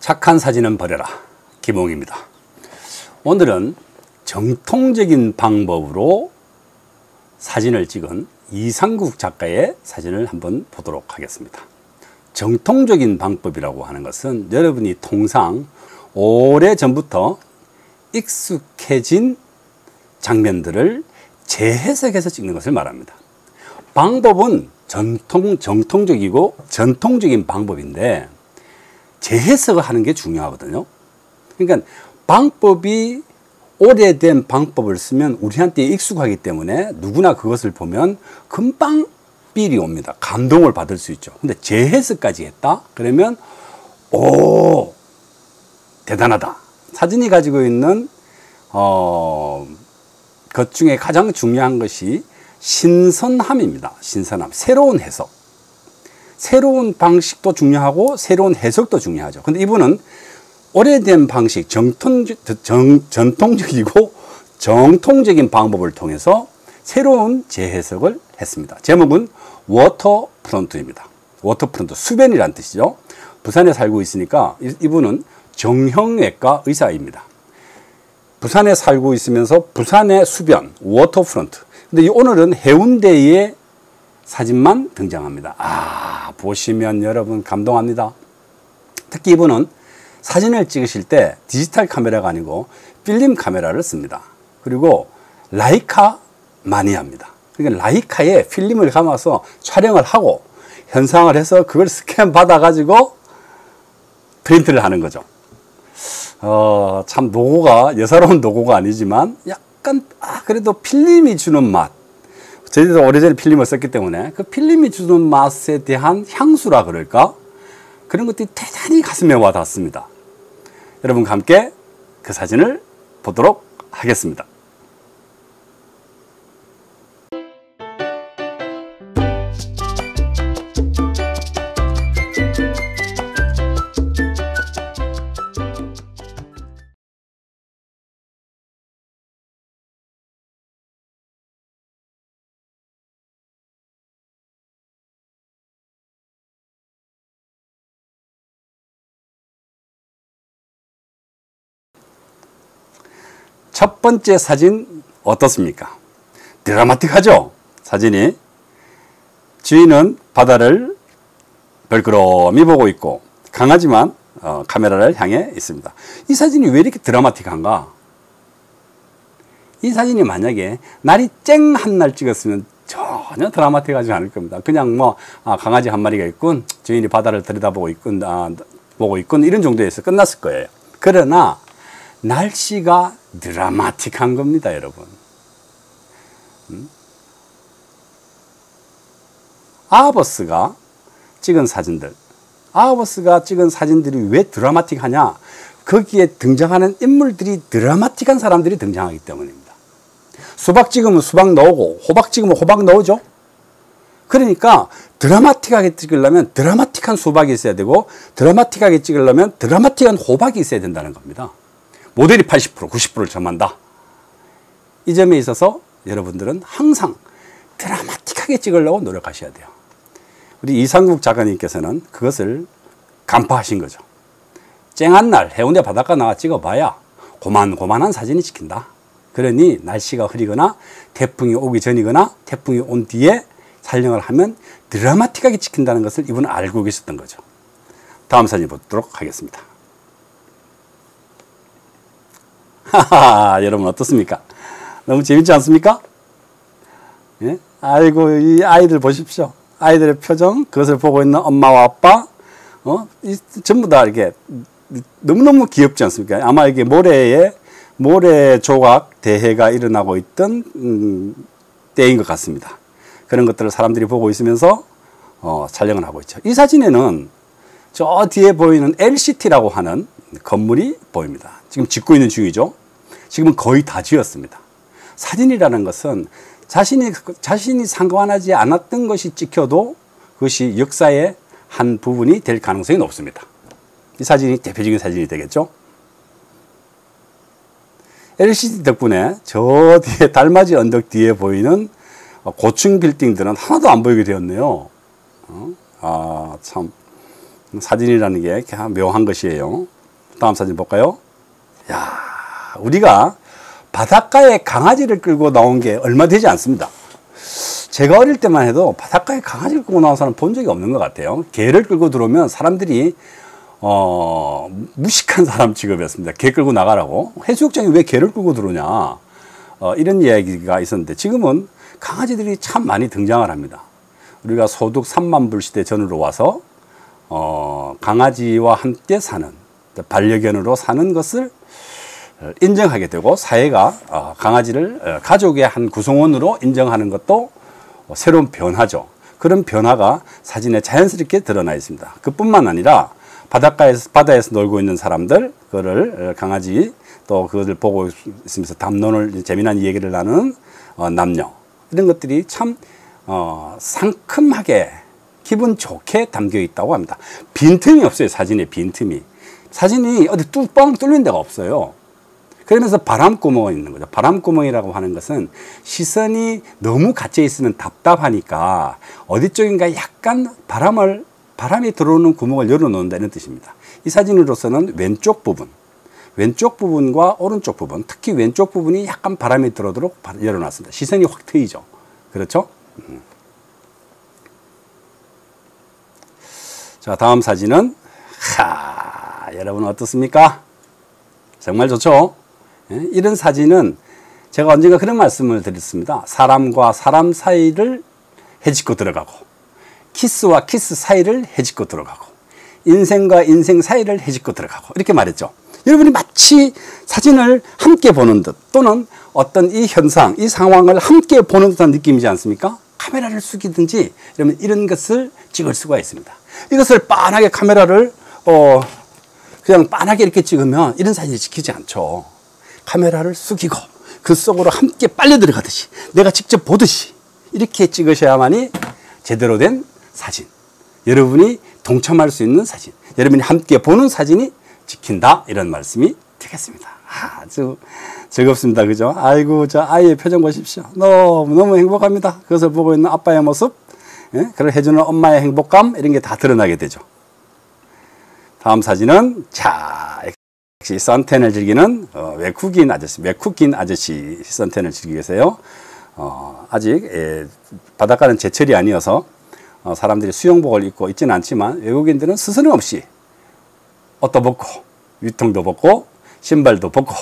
착한 사진은 버려라. 김홍입니다. 오늘은 정통적인 방법으로 사진을 찍은 이상국 작가의 사진을 한번 보도록 하겠습니다. 정통적인 방법이라고 하는 것은 여러분이 통상 오래 전부터 익숙해진 장면들을 재해석해서 찍는 것을 말합니다. 방법은 전통, 정통적이고 전통적인 방법인데 재해석을 하는 게 중요하거든요. 그러니까 방법이 오래된 방법을 쓰면 우리한테 익숙하기 때문에 누구나 그것을 보면 금방 삘이 옵니다. 감동을 받을 수 있죠. 근데 재해석까지 했다? 그러면 오 대단하다. 사진이 가지고 있는 어, 것 중에 가장 중요한 것이 신선함입니다. 신선함. 새로운 해석. 새로운 방식도 중요하고 새로운 해석도 중요하죠. 근데 이분은 오래된 방식, 정통, 정, 전통적이고 정통적인 방법을 통해서 새로운 재해석을 했습니다. 제목은 Waterfront입니다. Waterfront, 수변이란 뜻이죠. 부산에 살고 있으니까 이분은 정형외과 의사입니다. 부산에 살고 있으면서 부산의 수변, Waterfront. 근데 오늘은 해운대의 사진만 등장합니다. 아, 보시면 여러분 감동합니다. 특히 이분은 사진을 찍으실 때 디지털 카메라가 아니고 필름 카메라를 씁니다. 그리고 라이카 마니아입니다. 그러니까 라이카에 필름을 감아서 촬영을 하고 현상을 해서 그걸 스캔 받아가지고 프린트를 하는 거죠. 어, 참 노고가 예사로운 노고가 아니지만 약간 아, 그래도 필름이 주는 맛 저희도 오래전에 필름을 썼기 때문에 그 필름이 주는 맛에 대한 향수라 그럴까? 그런 것들이 대단히 가슴에 와 닿습니다. 여러분과 함께 그 사진을 보도록 하겠습니다. 첫 번째 사진 어떻습니까? 드라마틱하죠? 사진이. 주인은 바다를 벌끄러미 보고 있고 강하지만 어, 카메라를 향해 있습니다. 이 사진이 왜 이렇게 드라마틱한가? 이 사진이 만약에 날이 쨍 한 날 찍었으면 전혀 드라마틱하지 않을 겁니다. 그냥 뭐 아, 강아지 한 마리가 있군, 주인이 바다를 들여다보고 있군, 아, 보고 있군 이런 정도에서 끝났을 거예요. 그러나 날씨가 드라마틱한 겁니다, 여러분. 음? 아버스가 찍은 사진들. 아버스가 찍은 사진들이 왜 드라마틱하냐? 거기에 등장하는 인물들이 드라마틱한 사람들이 등장하기 때문입니다. 수박 찍으면 수박 넣고 호박 찍으면 호박 넣죠 그러니까 드라마틱하게 찍으려면 드라마틱한 수박이 있어야 되고 드라마틱하게 찍으려면 드라마틱한 호박이 있어야 된다는 겁니다. 모델이 80% 90%를 점한다. 이 점에 있어서 여러분들은 항상 드라마틱하게 찍으려고 노력하셔야 돼요. 우리 이상국 작가님께서는 그것을 간파하신 거죠. 쨍한 날 해운대 바닷가 나가 찍어봐야 고만고만한 사진이 찍힌다. 그러니 날씨가 흐리거나 태풍이 오기 전이거나 태풍이 온 뒤에 촬영을 하면 드라마틱하게 찍힌다는 것을 이분은 알고 계셨던 거죠. 다음 사진 보도록 하겠습니다. 하하, 여러분 어떻습니까? 너무 재밌지 않습니까? 예? 아이고, 이 아이들 보십시오. 아이들의 표정, 그것을 보고 있는 엄마와 아빠, 어? 이, 전부 다 이렇게 너무너무 귀엽지 않습니까? 아마 이게 모래에, 모래 조각 대회가 일어나고 있던, 음, 때인 것 같습니다. 그런 것들을 사람들이 보고 있으면서, 어, 촬영을 하고 있죠. 이 사진에는 저 뒤에 보이는 LCT라고 하는 건물이 보입니다. 지금 짓고 있는 중이죠. 지금은 거의 다 지었습니다. 사진이라는 것은 자신이, 자신이 상관하지 않았던 것이 찍혀도 그것이 역사의 한 부분이 될 가능성이 높습니다. 이 사진이 대표적인 사진이 되겠죠. LCD 덕분에 저 뒤에 달맞이 언덕 뒤에 보이는 고층 빌딩들은 하나도 안 보이게 되었네요. 어? 아, 참. 사진이라는 게 묘한 것이에요. 다음 사진 볼까요? 야, 우리가 바닷가에 강아지를 끌고 나온 게 얼마 되지 않습니다. 제가 어릴 때만 해도 바닷가에 강아지를 끌고 나온 사람 본 적이 없는 것 같아요. 개를 끌고 들어오면 사람들이 어, 무식한 사람 취급했습니다. 개 끌고 나가라고. 해수욕장에 왜 개를 끌고 들어오냐. 어, 이런 이야기가 있었는데 지금은 강아지들이 참 많이 등장을 합니다. 우리가 소득 3만 불 시대 전으로 와서 어, 강아지와 함께 사는 반려견으로 사는 것을 인정하게 되고 사회가 어, 강아지를 어, 가족의 한 구성원으로 인정하는 것도 새로운 변화죠. 그런 변화가 사진에 자연스럽게 드러나 있습니다. 그뿐만 아니라 바닷가에서 바다에서 놀고 있는 사람들 그거를 어, 강아지 또 그것을 보고 있으면서 담론을 재미난 얘기를 나누는 남녀 이런 것들이 참 어, 상큼하게 기분 좋게 담겨 있다고 합니다. 빈틈이 없어요 사진에 빈틈이 사진이 어디 뚜껑 뚫린 데가 없어요. 그러면서 바람구멍이 있는 거죠. 바람구멍이라고 하는 것은 시선이 너무 갇혀 있으면 답답하니까 어디 쪽인가 약간 바람을 바람이 들어오는 구멍을 열어놓는다는 뜻입니다. 이 사진으로서는 왼쪽 부분, 왼쪽 부분과 오른쪽 부분, 특히 왼쪽 부분이 약간 바람이 들어오도록 열어놨습니다. 시선이 확 트이죠. 그렇죠? 음. 자, 다음 사진은 하, 여러분 어떻습니까? 정말 좋죠? 예? 이런 사진은 제가 언젠가 그런 말씀을 드렸습니다. 사람과 사람 사이를 해집고 들어가고 키스와 키스 사이를 해집고 들어가고 인생과 인생 사이를 해집고 들어가고 이렇게 말했죠. 여러분이 마치 사진을 함께 보는 듯 또는 어떤 이 현상, 이 상황을 함께 보는 듯한 느낌이지 않습니까? 카메라를 숙이든지 이러면 이런 것을 찍을 수가 있습니다. 이것을 빤하게 카메라를 어 그냥 빤하게 이렇게 찍으면 이런 사진을 찍히지 않죠. 카메라를 숙이고 그 속으로 함께 빨려 들어가듯이 내가 직접 보듯이 이렇게 찍으셔야만이 제대로 된 사진. 여러분이 동참할 수 있는 사진. 여러분이 함께 보는 사진이 지킨다. 이런 말씀이 되겠습니다. 아주 즐겁습니다. 그죠? 아이고, 저 아이의 표정 보십시오. 너무너무 행복합니다. 그것을 보고 있는 아빠의 모습, 예? 그걸 해주는 엄마의 행복감, 이런 게 다 드러나게 되죠. 다음 사진은, 자, 역시 선텐을 즐기는 어, 외국인 아저씨, 외국인 아저씨 선텐을 즐기고 계세요. 어, 아직 예, 바닷가는 제철이 아니어서 어, 사람들이 수영복을 입고 있지는 않지만 외국인들은 스스럼 없이 옷도 벗고 위통도 벗고 신발도 벗고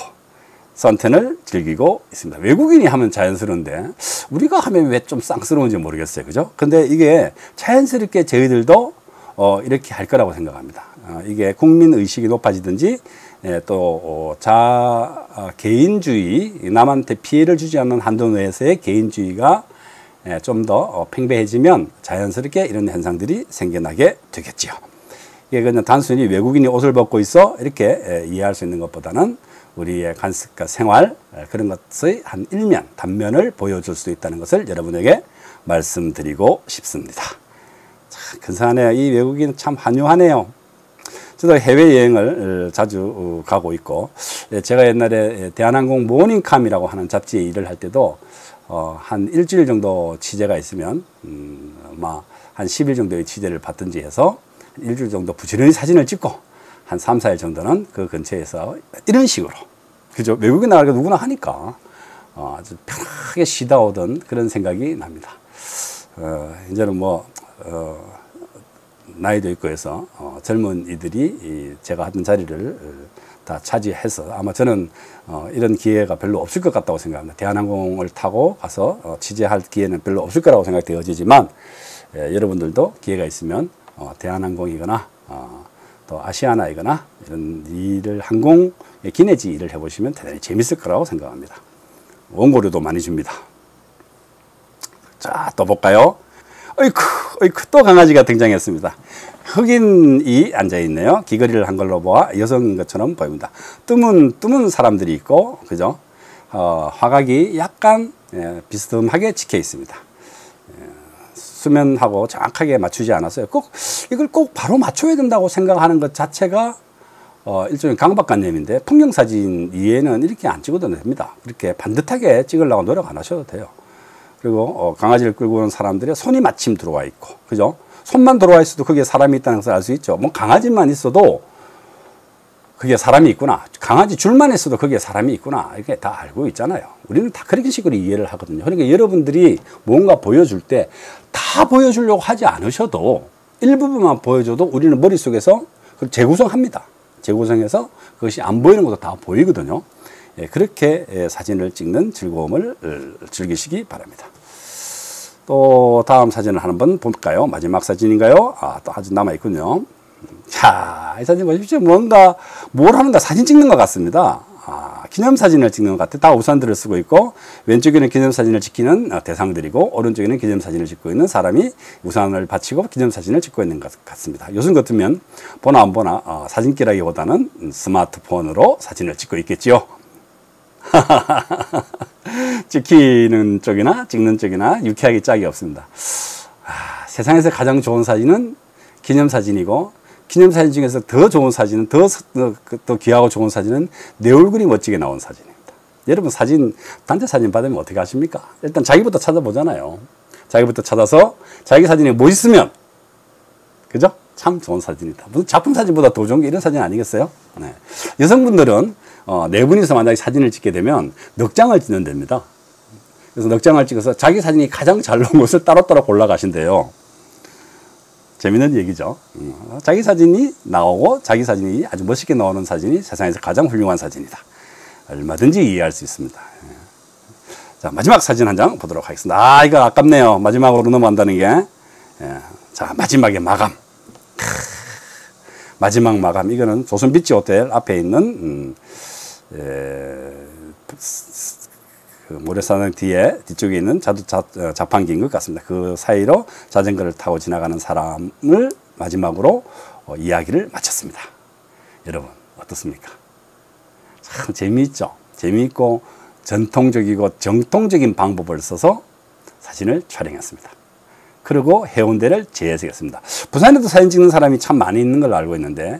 선텐을 즐기고 있습니다. 외국인이 하면 자연스러운데 우리가 하면 왜 좀 쌍스러운지 모르겠어요. 그죠? 근데 이게 자연스럽게 저희들도 어, 이렇게 할 거라고 생각합니다. 어, 이게 국민 의식이 높아지든지 예, 또 자, 어, 개인주의, 남한테 피해를 주지 않는 한도 내에서의 개인주의가 예, 좀더 어, 팽배해지면 자연스럽게 이런 현상들이 생겨나게 되겠지요. 이게 그냥 단순히 외국인이 옷을 벗고 있어 이렇게 예, 이해할 수 있는 것보다는 우리의 간습과 생활 예, 그런 것의 한 일면, 단면을 보여줄 수 있다는 것을 여러분에게 말씀드리고 싶습니다. 참 근사하네요. 이 외국인 참 한유하네요. 저도 해외여행을 어, 자주 어, 가고 있고 예, 제가 옛날에 대한항공 모닝캄이라고 하는 잡지에 일을 할 때도 어, 한 일주일 정도 취재가 있으면 음, 한 10일 정도의 취재를 받든지 해서 일주일 정도 부지런히 사진을 찍고 한 3, 4일 정도는 그 근처에서 이런 식으로 그죠 외국에 나가니까 누구나 하니까 어, 아주 편하게 쉬다 오던 그런 생각이 납니다. 어, 이제는 뭐 어, 나이도 있고 해서 어, 젊은 이들이 이 제가 하던 자리를 어, 다 차지해서 아마 저는 어, 이런 기회가 별로 없을 것 같다고 생각합니다. 대한항공을 타고 가서 어, 취재할 기회는 별로 없을 거라고 생각되어지지만 예, 여러분들도 기회가 있으면 어, 대한항공이거나 어, 또 아시아나이거나 이런 일을 항공 기내지 일을 해보시면 대단히 재밌을 거라고 생각합니다. 원고료도 많이 줍니다. 자, 또 볼까요? 어이쿠, 또 강아지가 등장했습니다. 흑인이 앉아 있네요. 귀걸이를 한 걸로 보아 여성인 것처럼 보입니다. 뜸은, 뜸은 사람들이 있고, 그죠? 어, 화각이 약간 예, 비스듬하게 찍혀 있습니다. 예, 수면하고 정확하게 맞추지 않았어요. 꼭, 이걸 꼭 바로 맞춰야 된다고 생각하는 것 자체가 어, 일종의 강박관념인데 풍경사진 이외에는 이렇게 안 찍어도 됩니다. 이렇게 반듯하게 찍으려고 노력 안 하셔도 돼요. 그리고 어, 강아지를 끌고 오는 사람들의 손이 마침 들어와 있고, 그죠? 손만 들어와 있어도 거기에 사람이 있다는 것을 알 수 있죠. 뭐 강아지만 있어도 거기에 사람이 있구나. 강아지 줄만 있어도 거기에 사람이 있구나. 이렇게 다 알고 있잖아요. 우리는 다 그런 식으로 이해를 하거든요. 그러니까 여러분들이 뭔가 보여줄 때 다 보여주려고 하지 않으셔도 일부분만 보여줘도 우리는 머릿속에서 재구성합니다. 재구성해서 그것이 안 보이는 것도 다 보이거든요. 예, 그렇게 예, 사진을 찍는 즐거움을 어, 즐기시기 바랍니다. 또 다음 사진을 한번 볼까요? 마지막 사진인가요? 아, 또 아직 남아 있군요. 자, 이 사진 보십시오. 뭔가 뭘 하는가 사진 찍는 것 같습니다. 아, 기념사진을 찍는 것 같아요. 다 우산들을 쓰고 있고 왼쪽에는 기념사진을 찍히는 어, 대상들이고 오른쪽에는 기념사진을 찍고 있는 사람이 우산을 받치고 기념사진을 찍고 있는 것 같습니다. 요즘 같으면 보나 안 보나 어, 사진기라기보다는 스마트폰으로 사진을 찍고 있겠지요. 찍히는 쪽이나 찍는 쪽이나 유쾌하게 짝이 없습니다. 아, 세상에서 가장 좋은 사진은 기념사진이고 기념사진 중에서 더 좋은 사진은 더, 더, 더 귀하고 좋은 사진은 내 얼굴이 멋지게 나온 사진입니다. 여러분 사진 단체 사진 받으면 어떻게 하십니까? 일단 자기부터 찾아보잖아요. 자기부터 찾아서 자기 사진이 멋있으면 그죠? 참 좋은 사진이다. 무슨 작품 사진보다 더 좋은 게 이런 사진 아니겠어요? 네. 여성분들은 어, 네 분이서 만약에 사진을 찍게 되면 넉 장을 찍는 됩니다. 그래서 넉 장을 찍어서 자기 사진이 가장 잘 나온 것을 따로따로 골라가신대요. 재밌는 얘기죠. 음, 자기 사진이 나오고 자기 사진이 아주 멋있게 나오는 사진이 세상에서 가장 훌륭한 사진이다. 얼마든지 이해할 수 있습니다. 예. 자, 마지막 사진 한 장 보도록 하겠습니다. 아, 이거 아깝네요. 마지막으로 넘어간다는 게. 예. 자, 마지막에 마감. 마지막 마감. 이거는 조선 비치 호텔 앞에 있는, 음, 예, 그 모래사장 뒤에 뒤쪽에 있는 자두 자, 어, 자판기인 것 같습니다. 그 사이로 자전거를 타고 지나가는 사람을 마지막으로 어, 이야기를 마쳤습니다. 여러분 어떻습니까? 참 재미있죠. 재미있고 전통적이고 정통적인 방법을 써서 사진을 촬영했습니다. 그리고 해운대를 재해석했습니다. 부산에도 사진 찍는 사람이 참 많이 있는 걸 알고 있는데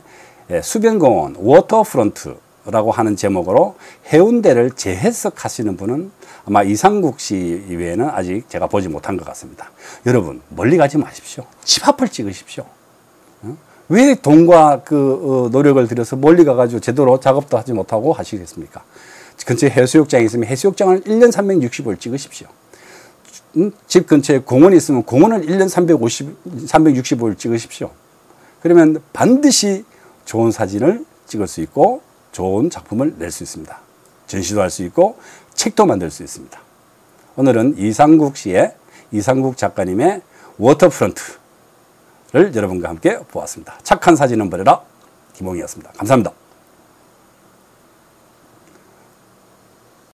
예, 수변공원 Waterfront 라고 하는 제목으로 해운대를 재해석하시는 분은 아마 이상국 씨 이외에는 아직 제가 보지 못한 것 같습니다. 여러분 멀리 가지 마십시오. 집 앞을 찍으십시오. 왜 돈과 그 어, 노력을 들여서 멀리 가가지고 제대로 작업도 하지 못하고 하시겠습니까? 근처에 해수욕장이 있으면 해수욕장을 1년 365일 찍으십시오. 집 근처에 공원이 있으면 공원을 1년 350, 365일 찍으십시오. 그러면 반드시 좋은 사진을 찍을 수 있고 좋은 작품을 낼 수 있습니다. 전시도 할 수 있고 책도 만들 수 있습니다. 오늘은 이상국 씨의 이상국 작가님의 워터프런트를 여러분과 함께 보았습니다. 착한 사진은 버려라 김홍이었습니다. 감사합니다.